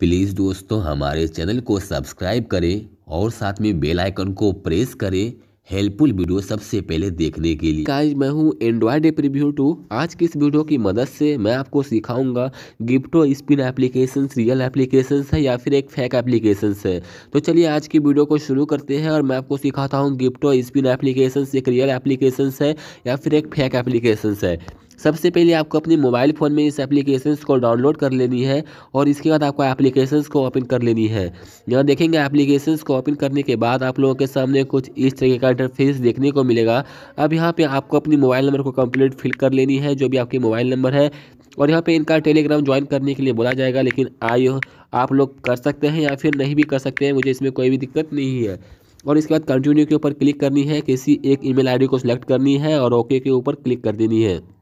Please दोस्तों, हमारे channel को सब्सक्राइब करें और साथ में बेल आइकन को प्रेस करें हेल्पफुल वीडियो सबसे पहले देखने के लिए। गाइस, मैं हूँ एंड्रॉयड ऐप रिव्यू टू आज की इस वीडियो की मदद से मैं आपको सिखाऊँगा Gifto spin application real application है या फिर एक फेक एप्लीकेशन है। तो चलिए आज की वीडियो को शुरू करते हैं और मैं आपको सिखाता हूँ गिफ्टो स्पिन एप्लीकेशन एक रियल एप्लीकेशन है या फिर एक फेक एप्लीकेशन है। सबसे पहले आपको अपने मोबाइल फ़ोन में इस एप्लीकेशन को डाउनलोड कर लेनी है और इसके बाद आपको एप्लीकेशन को ओपन कर लेनी है। यहाँ देखेंगे एप्लीकेशन को ओपन करने के बाद आप लोगों के सामने कुछ इस तरीके का इंटरफेस देखने को मिलेगा। अब यहाँ पर आपको अपनी मोबाइल नंबर को कंप्लीट फिल कर लेनी है, जो भी आपके मोबाइल नंबर है। और यहाँ पे इनका टेलीग्राम ज्वाइन करने के लिए बोला जाएगा, लेकिन आई आप लोग कर सकते हैं या फिर नहीं भी कर सकते हैं, मुझे इसमें कोई भी दिक्कत नहीं है। और इसके बाद कंटिन्यू के ऊपर क्लिक करनी है, किसी एक ईमेल आईडी को सिलेक्ट करनी है और ओके के ऊपर क्लिक कर देनी है।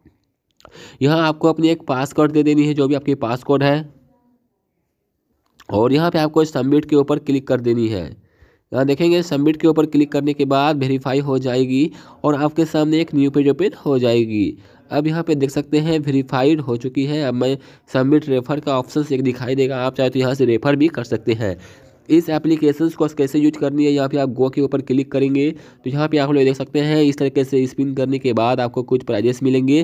यहाँ आपको अपनी एक पासकोड दे देनी है, जो भी आपकी पासकोड है। और यहाँ पे आपको सबमिट के ऊपर क्लिक कर देनी है। यहाँ देखेंगे सबमिट के ऊपर क्लिक करने के बाद वेरीफाई हो जाएगी और आपके सामने एक न्यू पेज ओपन हो जाएगी। अब यहाँ पे देख सकते हैं वेरीफाइड हो चुकी है। अब मैं सबमिट रेफर का ऑप्शन एक दिखाई देगा। आप चाहे तो यहाँ से रेफर भी कर सकते हैं। इस एप्लीकेशन को कैसे यूज़ करनी है, यहाँ पे आप गो के ऊपर क्लिक करेंगे। तो यहाँ पे आप लोग देख सकते हैं, इस तरीके से स्पिन करने के बाद आपको कुछ प्राइजेस मिलेंगे।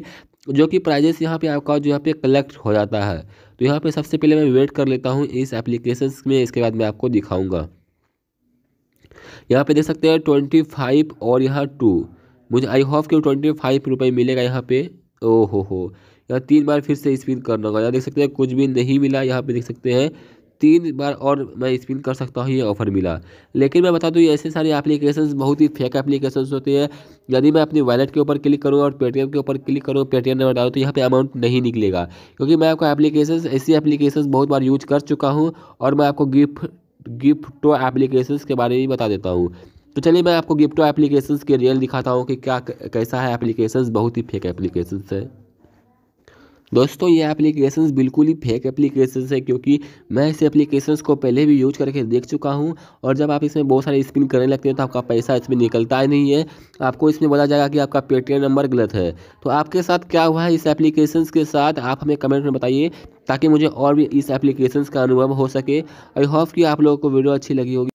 जो कि प्राइजेस यहाँ पे आपका जो यहाँ पे कलेक्ट हो जाता है। तो यहाँ पे सबसे पहले मैं वेट कर लेता हूँ इस एप्लीकेशन में, इसके बाद मैं आपको दिखाऊँगा। यहाँ पे देख सकते हैं ट्वेंटी फाइव और यहाँ टू मुझे आई होप कि ट्वेंटी फाइव रुपये मिलेगा यहाँ पे। ओ हो हो यहाँ तीन बार फिर से स्पिन करना होगा। यहाँ देख सकते हैं कुछ भी नहीं मिला। यहाँ पे देख सकते हैं तीन बार और मैं स्पिन कर सकता हूँ, ये ऑफ़र मिला। लेकिन मैं बता दूँ ऐसे सारे एप्लीकेशन बहुत ही फेक एप्लीकेशन होते हैं। यदि मैं अपनी वैलेट के ऊपर क्लिक करूँ और पेटीएम के ऊपर क्लिक करूँ पेटीएम नंबर डालूँ तो यहाँ पे अमाउंट नहीं निकलेगा। क्योंकि मैं आपको एप्लीकेशन ऐसी एप्लीकेशन बहुत बार यूज़ कर चुका हूँ और मैं आपको गिफ्ट गिफ्टो एप्लीकेशन के बारे में बता देता हूँ। तो चलिए, मैं आपको गिफ्टो एप्लीकेशन के रियल दिखाता हूँ कि क्या, कैसा है एप्लीकेशन बहुत ही फेक एप्लीकेशन है। दोस्तों, ये एप्लीकेशंस बिल्कुल ही फेक एप्लीकेशंस है, क्योंकि मैं इस एप्लीकेशंस को पहले भी यूज़ करके देख चुका हूँ और जब आप इसमें बहुत सारे स्पिन करने लगते हैं तो आपका पैसा इसमें निकलता ही नहीं है। आपको इसमें बोला जाएगा कि आपका पेटीएम नंबर गलत है। तो आपके साथ क्या हुआ है इस एप्लीकेशन के साथ? आप हमें कमेंट में बताइए, ताकि मुझे और भी इस एप्लीकेशन का अनुभव हो सके। आई होप कि आप लोगों को वीडियो अच्छी लगी होगी।